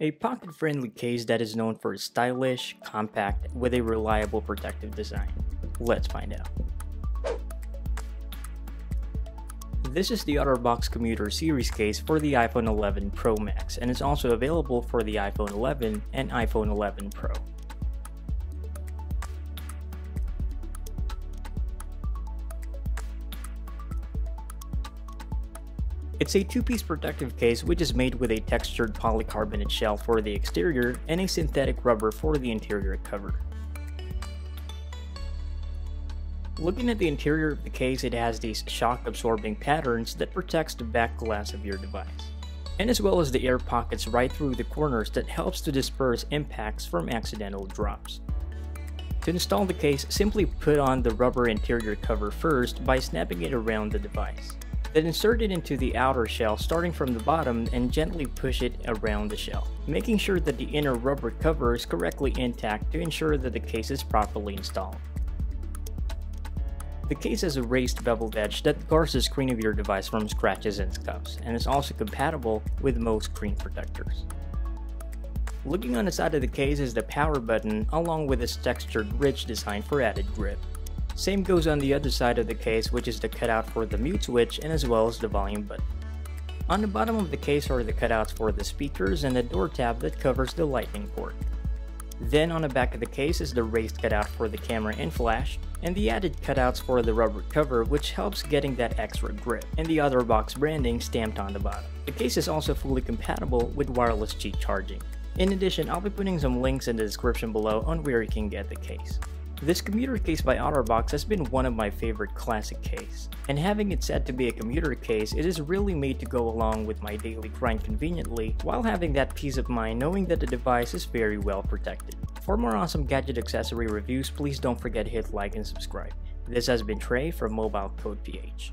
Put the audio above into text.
A pocket-friendly case that is known for its stylish, compact, with a reliable protective design. Let's find out. This is the OtterBox Commuter Series case for the iPhone 11 Pro Max and is also available for the iPhone 11 and iPhone 11 Pro. It's a two-piece protective case which is made with a textured polycarbonate shell for the exterior and a synthetic rubber for the interior cover. Looking at the interior of the case, it has these shock-absorbing patterns that protects the back glass of your device. And as well as the air pockets right through the corners that helps to disperse impacts from accidental drops. To install the case, simply put on the rubber interior cover first by snapping it around the device. Then insert it into the outer shell starting from the bottom and gently push it around the shell, making sure that the inner rubber cover is correctly intact to ensure that the case is properly installed. The case has a raised beveled edge that guards the screen of your device from scratches and scuffs, and is also compatible with most screen protectors. Looking on the side of the case is the power button along with its textured ridge design for added grip. Same goes on the other side of the case which is the cutout for the mute switch and as well as the volume button. On the bottom of the case are the cutouts for the speakers and the door tab that covers the lightning port. Then on the back of the case is the raised cutout for the camera and flash, and the added cutouts for the rubber cover which helps getting that extra grip, and the OtterBox branding stamped on the bottom. The case is also fully compatible with wireless Qi charging. In addition, I'll be putting some links in the description below on where you can get the case. This commuter case by OtterBox has been one of my favorite classic case, and having it said to be a commuter case, it is really made to go along with my daily grind conveniently, while having that peace of mind knowing that the device is very well protected. For more awesome gadget accessory reviews, please don't forget to hit like and subscribe. This has been Trey from Mobile Code PH.